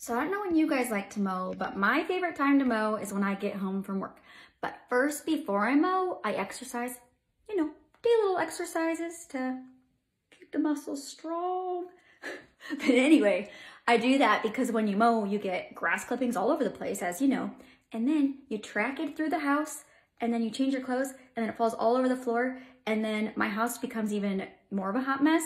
So I don't know when you guys like to mow, but my favorite time to mow is when I get home from work. But first, before I mow, I exercise, you know, do little exercises to keep the muscles strong. but anyway, I do that because when you mow, you get grass clippings all over the place, as you know, and then you track it through the house and then you change your clothes and then it falls all over the floor and then my house becomes even more of a hot mess.